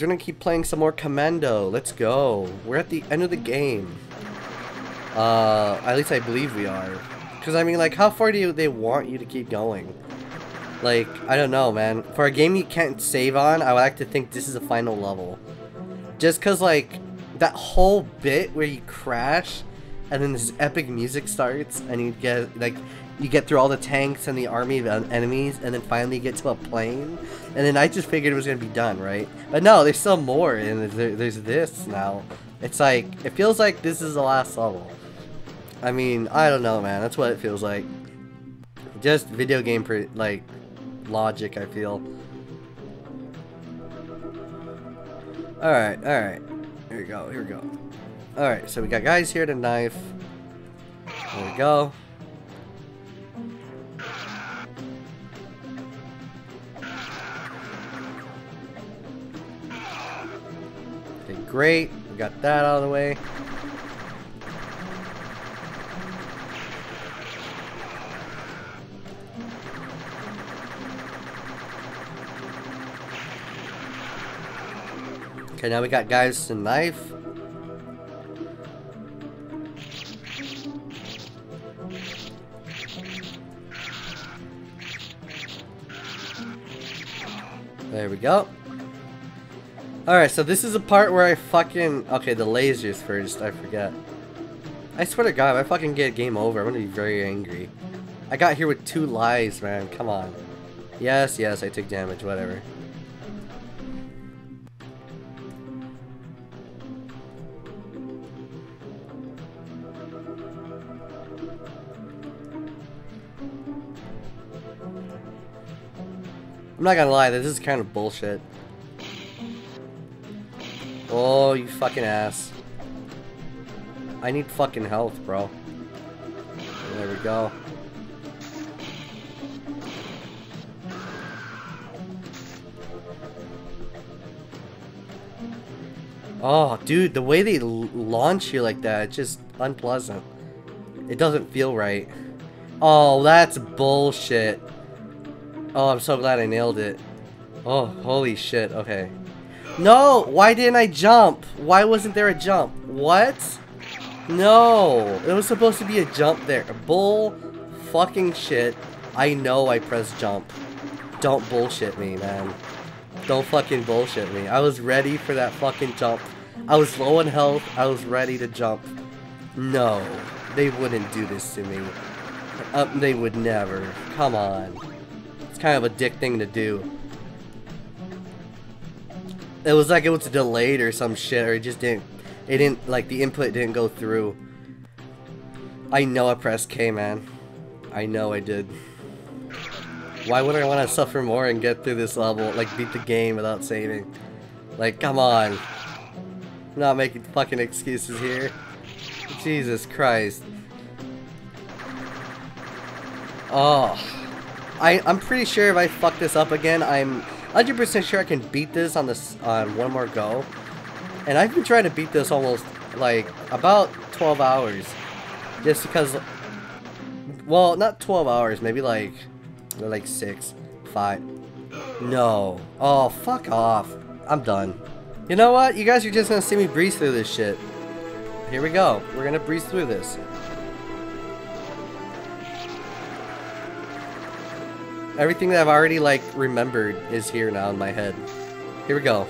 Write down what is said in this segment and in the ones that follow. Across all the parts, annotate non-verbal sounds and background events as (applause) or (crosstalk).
we're gonna keep playing some more Commando. Let's go. We're at the end of the game. Uh, at least I believe we are. Because, I mean, like, how far do they want you to keep going? Like, I don't know, man. For a game you can't save on, I would like to think this is a final level. Just because, like, that whole bit where you crash, and then this epic music starts, and you get, like, you get through all the tanks and the army of enemies, and then finally get to a plane, and then I just figured it was to be done, right? But no, there's still more, and there's this now. It's like, it feels like this is the last level. I mean, I don't know, man. That's what it feels like. Just video game, like, logic, I feel. Alright, alright. Here we go, here we go. Alright, so we got guys here to knife. There we go. Great. We got that out of the way. Okay, now we got guys to knife. There we go. Alright, so this is a part where I fucking... Okay, the lasers first, I forget. I swear to god, if I fucking get game over, I'm gonna be very angry. I got here with two lies, man, come on. Yes, yes, I took damage, whatever. I'm not gonna lie, this is kind of bullshit. Oh, you fucking ass. I need fucking health, bro. There we go. Oh, dude, the way they launch you like that, it's just unpleasant. It doesn't feel right. Oh, that's bullshit. Oh, I'm so glad I nailed it. Oh, holy shit. Okay. No! Why didn't I jump? Why wasn't there a jump? What? No! It was supposed to be a jump there. Bull fucking shit. I know I pressed jump. Don't bullshit me, man. Don't fucking bullshit me. I was ready for that fucking jump. I was low in health. I was ready to jump. No. They wouldn't do this to me. Uh, they would never. Come on It's kind of a dick thing to do. It was like it was delayed or some shit, or it just didn't, it didn't, like the input didn't go through. I know I pressed K, man. I know I did. Why would I want to suffer more and get through this level, like beat the game without saving? Like, come on. I'm not making fucking excuses here. Jesus Christ. Oh. I, I'm pretty sure if I fuck this up again, I'm 100% sure I can beat this on this on one more go. And I've been trying to beat this almost, like, about 12 hours. Just because, well, not 12 hours, maybe like, like 6, 5. No. Oh, fuck off. I'm done. You know what? You guys are just gonna see me breeze through this shit. Here we go. We're gonna breeze through this. Everything that I've already, like, remembered is here now in my head. Here we go.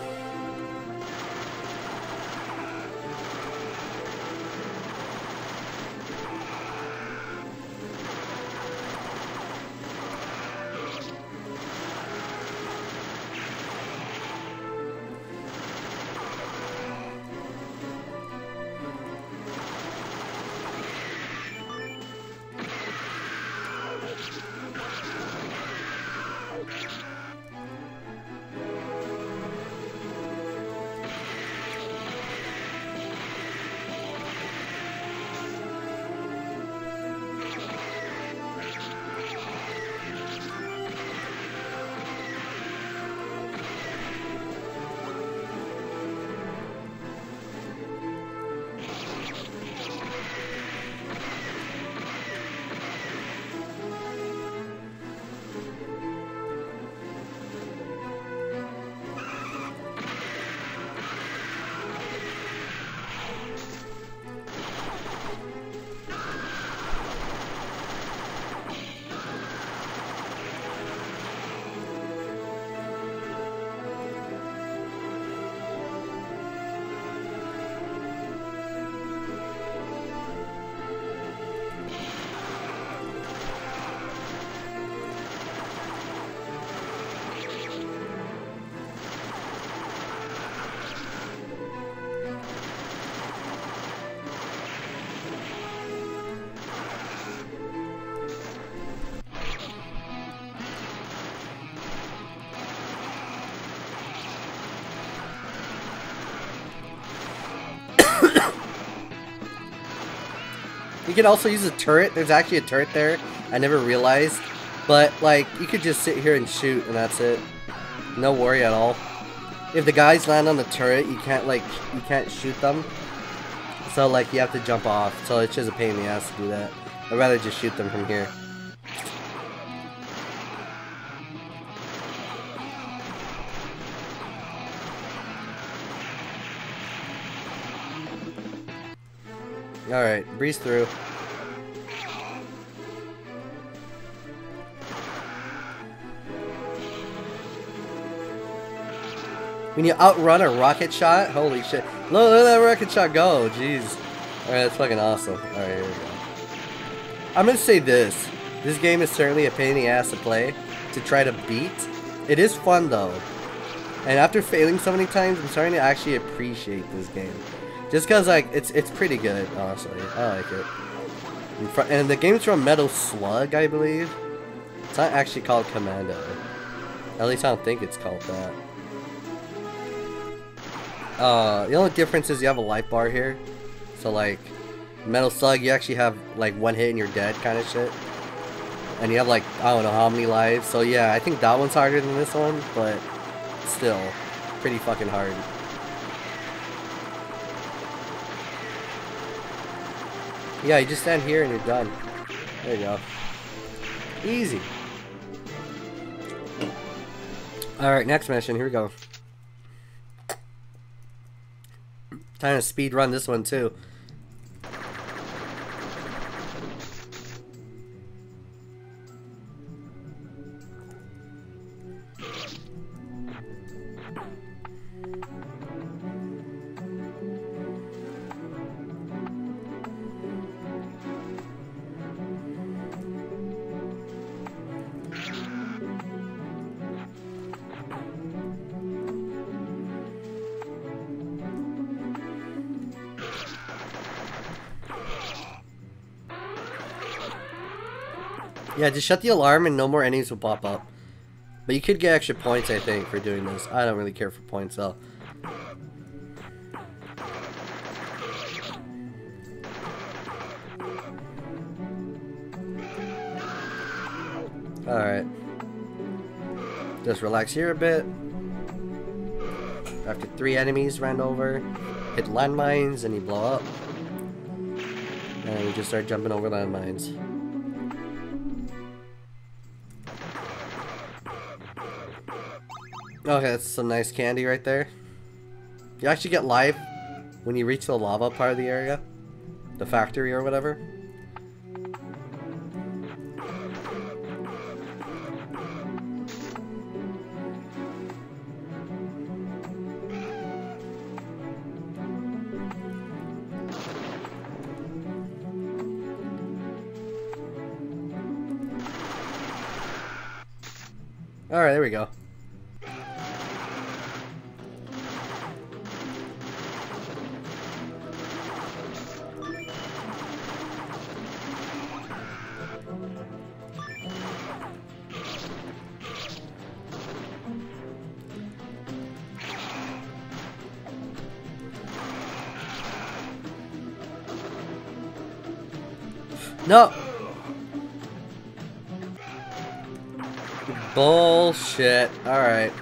You can also use a turret. There's actually a turret there. I never realized. But, like, you could just sit here and shoot, and that's it. No worry at all. If the guys land on the turret, you can't, like, you can't shoot them. So, like, you have to jump off. So it's just a pain in the ass to do that. I'd rather just shoot them from here. Alright, breeze through. When you outrun a rocket shot, holy shit. Look, look at that rocket shot go, jeez. Alright, that's fucking awesome. Alright, here we go. I'm gonna say this. This game is certainly a pain in the ass to play, to try to beat. It is fun though. And after failing so many times, I'm starting to actually appreciate this game. Just cause like, it's it's pretty good, honestly. I like it. And the game's from Metal Slug, I believe. It's not actually called Commando. At least I don't think it's called that. Uh, the only difference is you have a life bar here. So like, Metal Slug, you actually have like one hit and you're dead kind of shit. And you have like, I don't know how many lives. So yeah, I think that one's harder than this one, but still, pretty fucking hard. Yeah, you just stand here and you're done. There you go. Easy. Alright, next mission. Here we go. Time to speed run this one too. Yeah, just shut the alarm and no more enemies will pop up. But you could get extra points, I think, for doing this. I don't really care for points, though. Alright. Just relax here a bit. After three enemies ran over, hit landmines and you blow up. And you just start jumping over landmines. Okay, that's some nice candy right there. You actually get life when you reach the lava part of the area. The factory or whatever. Alright, there we go. No! Bullshit. Alright.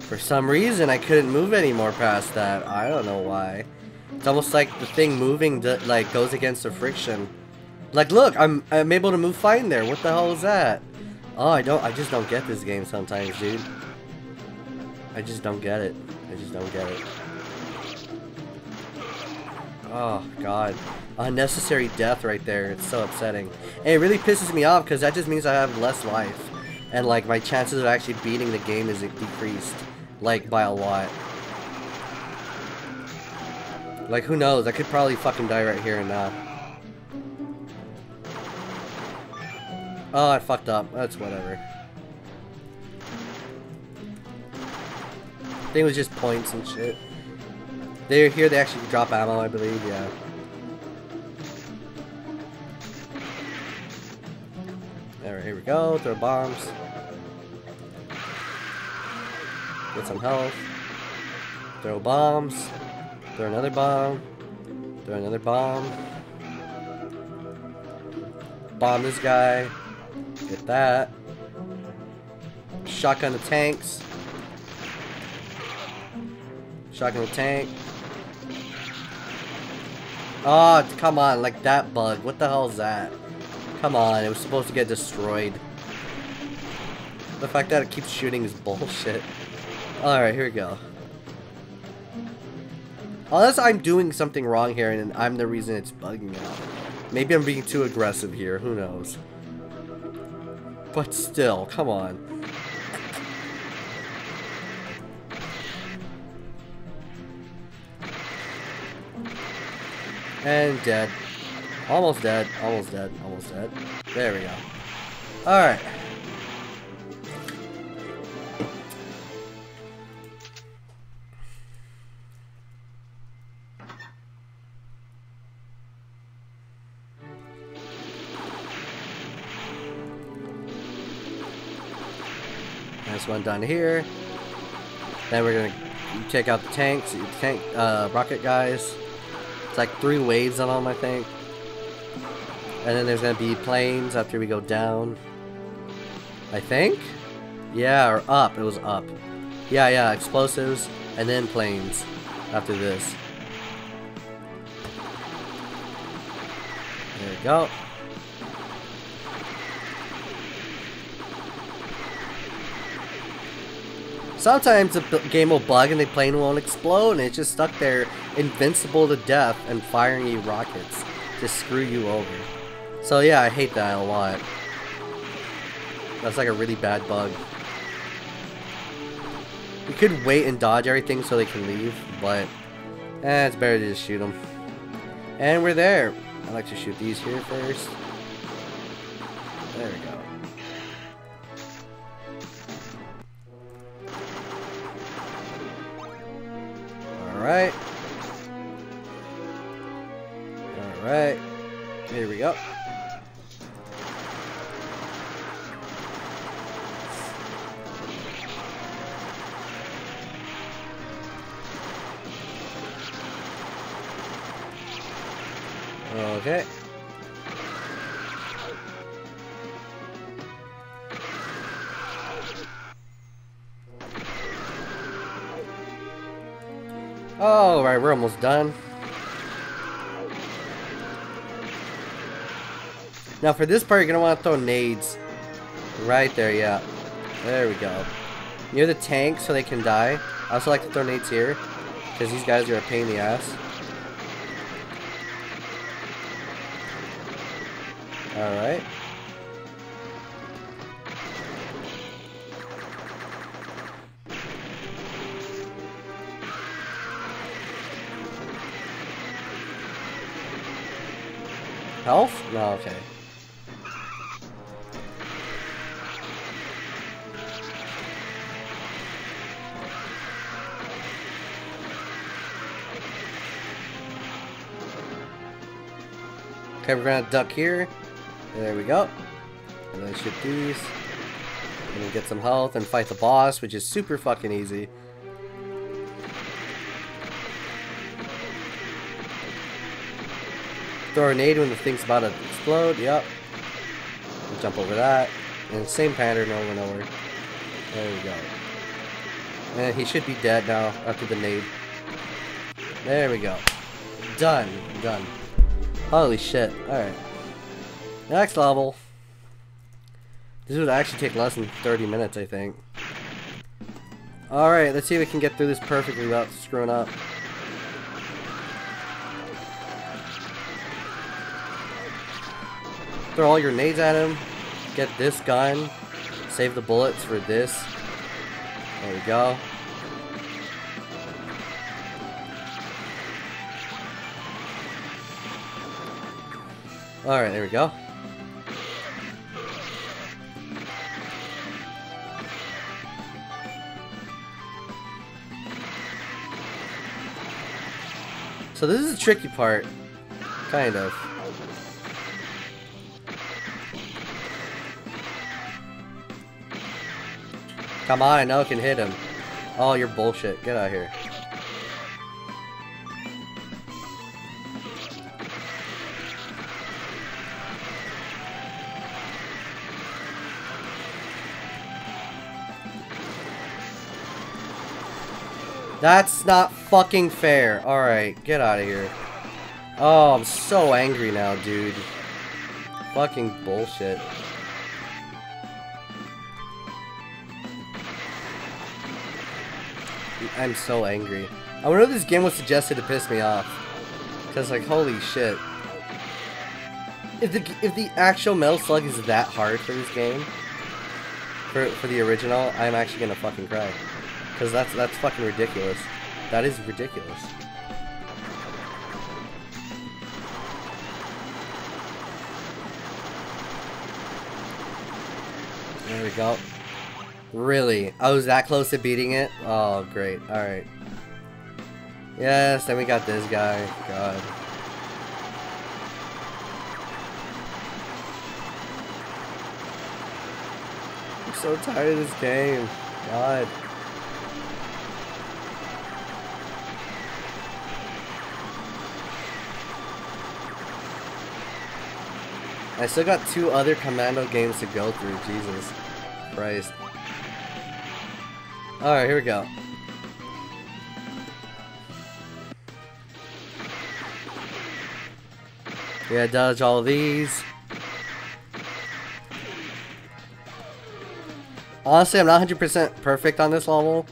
For some reason, I couldn't move anymore past that. I don't know why. It's almost like the thing moving, like, goes against the friction. Like, look, I'm, I'm able to move fine there. What the hell is that? Oh, I don't, I just don't get this game sometimes, dude. I just don't get it. I just don't get it. Oh, God. Unnecessary death right there. It's so upsetting. And it really pisses me off because that just means I have less life. And, like, my chances of actually beating the game is decreased. Like, by a lot. Like, who knows? I could probably fucking die right here and now. Oh, I fucked up. That's whatever. I think it was just points and shit. They're here, they actually drop ammo, I believe, yeah. Alright, here we go, throw bombs. Get some health. Throw bombs. Throw another bomb. Throw another bomb. bomb this guy. Get that. Shotgun the tanks. Shotgun the tank. Oh, come on, like that bug. What the hell is that? Come on, it was supposed to get destroyed. The fact that it keeps shooting is (laughs) bullshit. Alright, here we go. Unless I'm doing something wrong here and I'm the reason it's bugging out. Maybe I'm being too aggressive here, who knows. But still, come on. And dead. Almost dead, almost dead, almost dead. There we go. Alright. This one done here. Then we're gonna take out the tanks, the tank, uh, rocket guys. Like three waves on them, I think. And then there's gonna be planes after we go down. I think? Yeah, or up. It was up. Yeah, yeah, explosives, and then planes after this. There we go. Sometimes the game will bug and the plane won't explode and it's just stuck there invincible to death and firing you rockets to screw you over. So yeah, I hate that a lot. That's like a really bad bug. You could wait and dodge everything so they can leave, but eh, it's better to just shoot them. And we're there. I like to shoot these here first. There we go. Alright. Alright. Here we go. We're almost done. Now for this part, you're to want to throw nades. Right there, yeah. There we go. Near the tank so they can die. I also like to throw nades here. Because these guys are a pain in the ass. Alright. Health? No, okay. Okay, we're gonna duck here. There we go. And then shoot these. And get some health and fight the boss, which is super fucking easy. Throw a grenade when the thing's about to explode. Yep. Jump over that. And same pattern over and over. There we go. And he should be dead now after the nade. There we go. Done. Done. Holy shit. Alright. Next level. This would actually take less than 30 minutes, I think. Alright, let's see if we can get through this perfectly without screwing up. Throw all your nades at him. Get this gun. Save the bullets for this. There we go. Alright, there we go. So this is a tricky part. Kind of. Come on, I know I can hit him. Oh, you're bullshit. Get out of here. That's not fucking fair. Alright, get out of here. Oh, I'm so angry now, dude. Fucking bullshit. I'm so angry. I wonder if this game was suggested to piss me off. Because, like, holy shit. If the, if the actual Metal Slug is that hard for this game, for, for the original, I'm actually gonna fucking cry. Because that's, that's fucking ridiculous. That is ridiculous. There we go. Really? Oh, I was that close to beating it? Oh, great. Alright. Yes, then we got this guy. God. I'm so tired of this game. God. I still got two other Commando games to go through. Jesus Christ. Alright, here we go. Yeah, dodge all these. Honestly, I'm not 100% perfect on this level.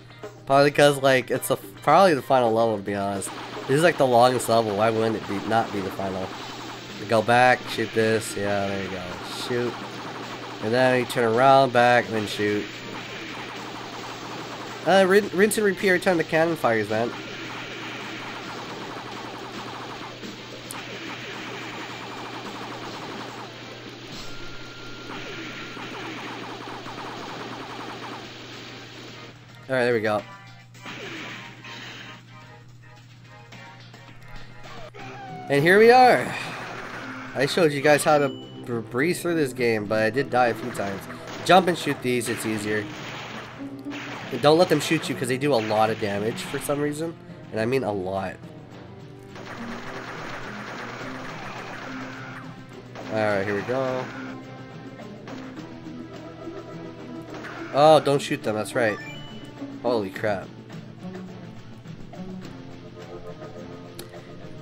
Probably because, like, it's a, probably the final level, to be honest. This is, like, the longest level. Why wouldn't it be not be the final? Go back, shoot this. Yeah, there you go. Shoot. And then you turn around, back, and then shoot. Uh, rinse and repeat every time the cannon fires, man. Alright, there we go. And here we are. I showed you guys how to breeze through this game, but I did die a few times. Jump and shoot these, it's easier. And don't let them shoot you because they do a lot of damage for some reason. And I mean a lot. Alright, here we go. Oh, don't shoot them, that's right. Holy crap.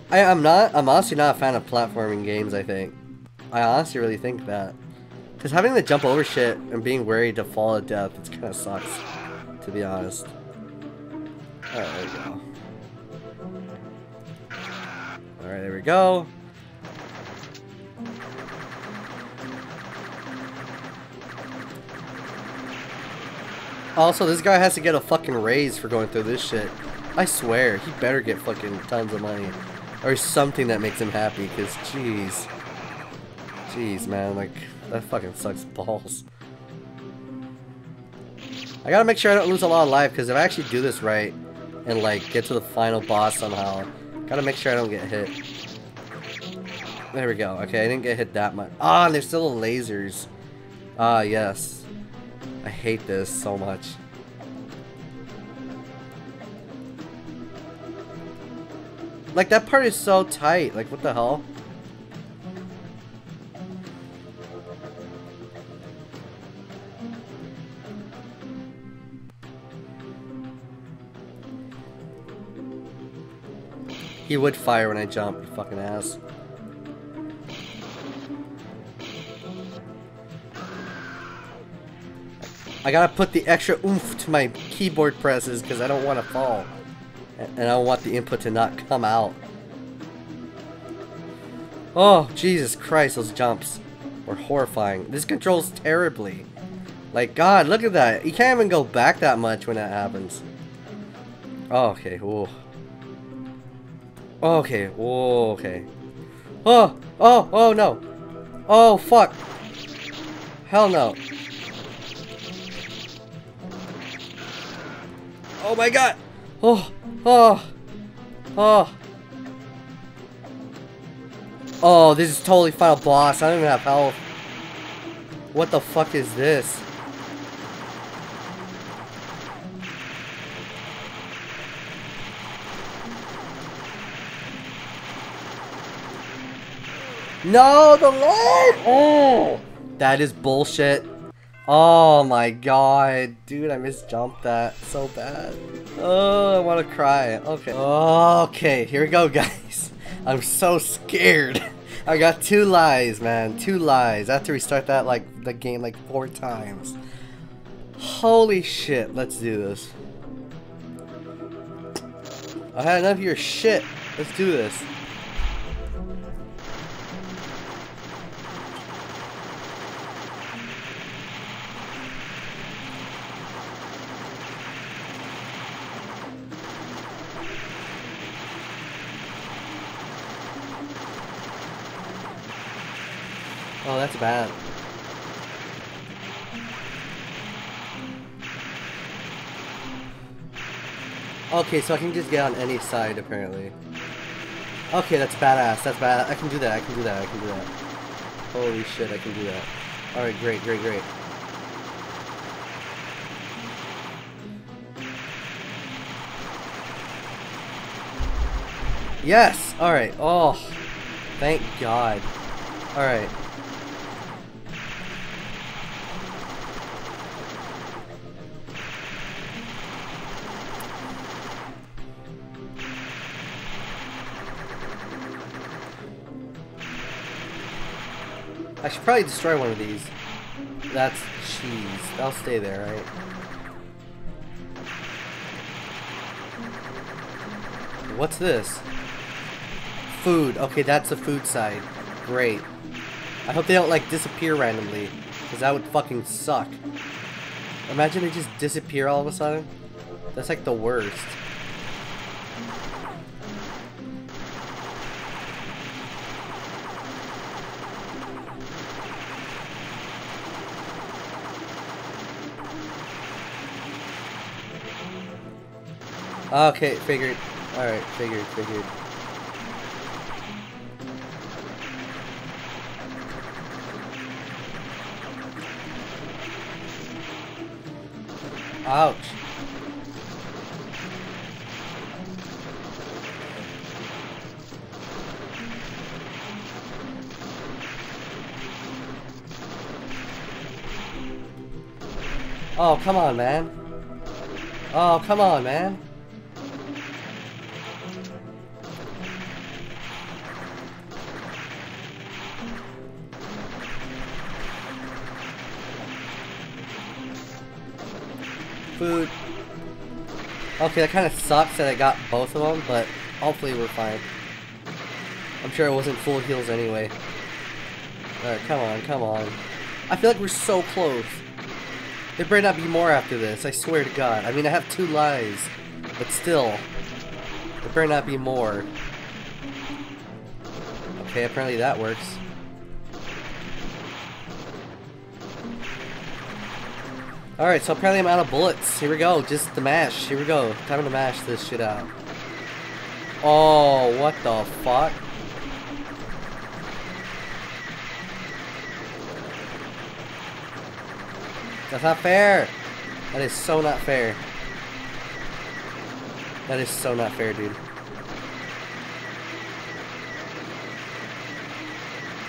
I, am not, I'm honestly not a fan of platforming games, I think. I honestly really think that. Because having to jump over shit and being worried to fall to death, it kind of sucks, to be honest. Alright, there we go. Alright, there we go. Also, this guy has to get a fucking raise for going through this shit. I swear, he better get fucking tons of money. Or something that makes him happy, because jeez. Jeez, man, like, that fucking sucks balls. I gotta make sure I don't lose a lot of life, because if I actually do this right, and like, get to the final boss somehow, gotta make sure I don't get hit. There we go. Okay, I didn't get hit that much. Ah, and there's still lasers. Ah, yes. I hate this so much. Like, that part is so tight. Like, what the hell? He would fire when I jump, you fucking ass. I gotta put the extra oomph to my keyboard presses because I don't want to fall. And I don't want the input to not come out. Oh, Jesus Christ, those jumps were horrifying. This controls terribly. Like, God, look at that. You can't even go back that much when that happens. Oh, okay. Whoa. Okay. Whoa, okay. Oh, oh, oh, no. Oh, fuck. Hell no. Oh my god. Oh, oh, oh. Oh, this is totally final boss. I don't even have health. What the fuck is this? No, the light! Oh! That is bullshit. Oh my god. Dude, I misjumped that so bad. Oh, I want to cry. Okay. Okay, here we go, (laughs) guys. I'm so scared. (laughs) I got two lies, man. Two lies. I have to restart that, like, the game, like, four times. Holy shit. Let's do this. I had enough of your shit. Let's do this. Oh, that's bad. Okay, so I can just get on any side, apparently. Okay, that's badass. That's bad. I can do that. I can do that. I can do that. Holy shit, I can do that. Alright, great, great, great. Yes! Alright. Oh, thank God. Alright. Should probably destroy one of these. That's cheese. That'll stay there, right? What's this? Food. Okay, that's the food side. Great. I hope they don't, like, disappear randomly. Because that would fucking suck. Imagine they just disappear all of a sudden. That's, like, the worst. Okay, figured. Alright, figured, figured. Ouch. Oh, come on, man. Oh, come on, man. Food. Okay, that kind of sucks that I got both of them, but hopefully we're fine. I'm sure it wasn't full heals anyway. Alright, come on, come on. I feel like we're so close. There better not be more after this, I swear to god. I mean, I have two lies, but still. There better not be more. Okay, apparently that works. Alright, so apparently I'm out of bullets. Here we go, just the mash. Here we go. Time to mash this shit out. Oh, what the fuck? That's not fair. That is so not fair. That is so not fair, dude.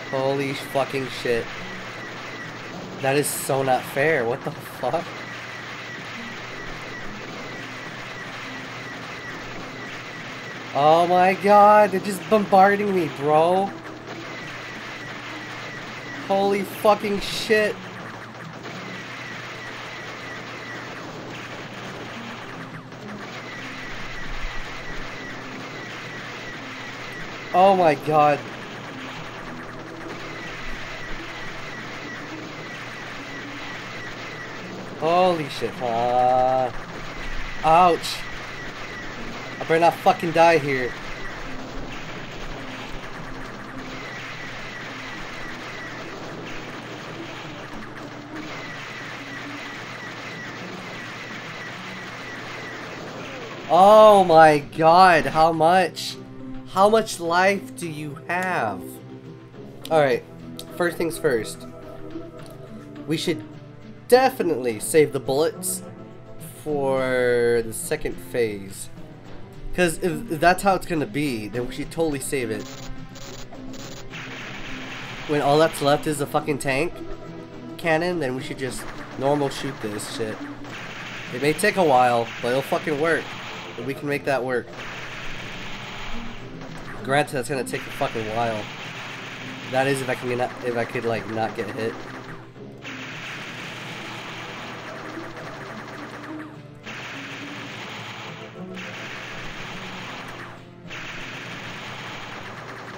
Holy fucking shit. That is so not fair. What the fuck? Oh my god, they're just bombarding me, bro. Holy fucking shit. Oh my god. Holy shit. Uh, ouch. I better not fucking die here. Oh my god, how much? How much life do you have? Alright, first things first. We should definitely save the bullets for the second phase. Because if, that's how it's going to be, then we should totally save it. When all that's left is a fucking tank cannon, then we should just normal shoot this shit. It may take a while, but it'll fucking work. We can make that work. Granted, that's gonna take a fucking while. That is if I can if I could like not get hit.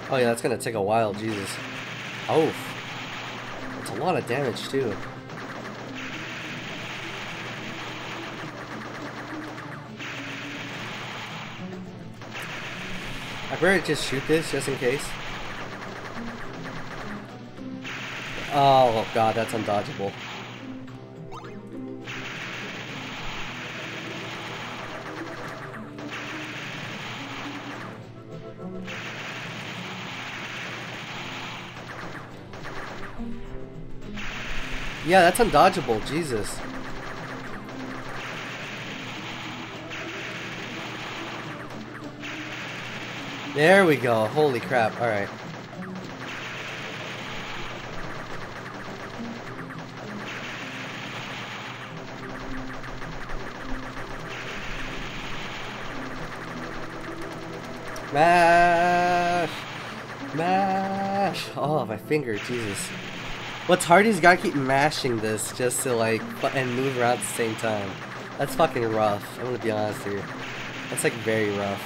Oh yeah, that's gonna take a while, Jesus. Oh, it's a lot of damage too. I better just shoot this just in case. Oh god, that's undodgeable. Yeah, that's undodgeable, Jesus. There we go. Holy crap. Alright. Mash! Mash! Oh, my finger, Jesus. What's hard is you gotta keep mashing this just to like, and move around at the same time. That's fucking rough, I'm gonna be honest here. That's like very rough.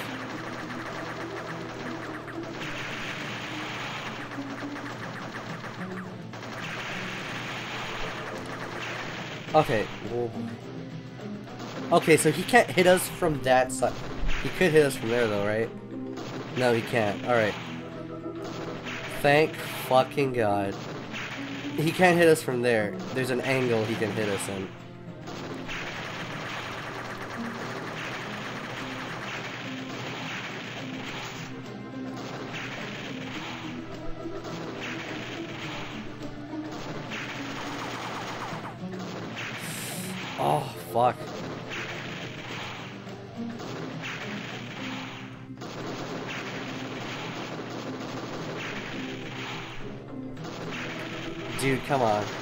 Okay. Okay, so he can't hit us from that side. He could hit us from there though, right? No, he can't. Alright. Thank fucking god. He can't hit us from there. There's an angle he can hit us in. Dude, come on.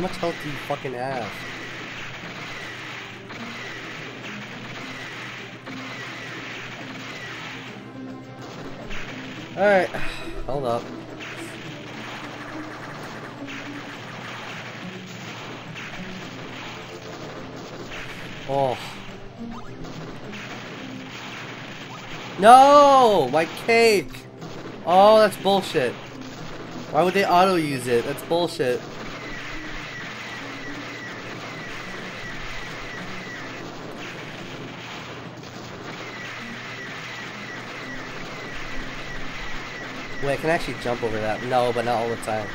How much health do you fucking have? Alright, hold up. Oh. No! My cake! Oh, that's bullshit. Why would they auto use it? That's bullshit. Wait, I can actually jump over that. No, but not all the time.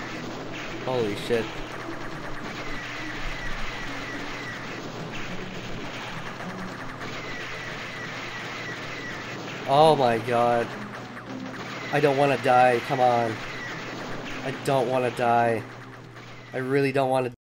Holy shit. Oh my god. I don't want to die. Come on. I don't want to die. I really don't want to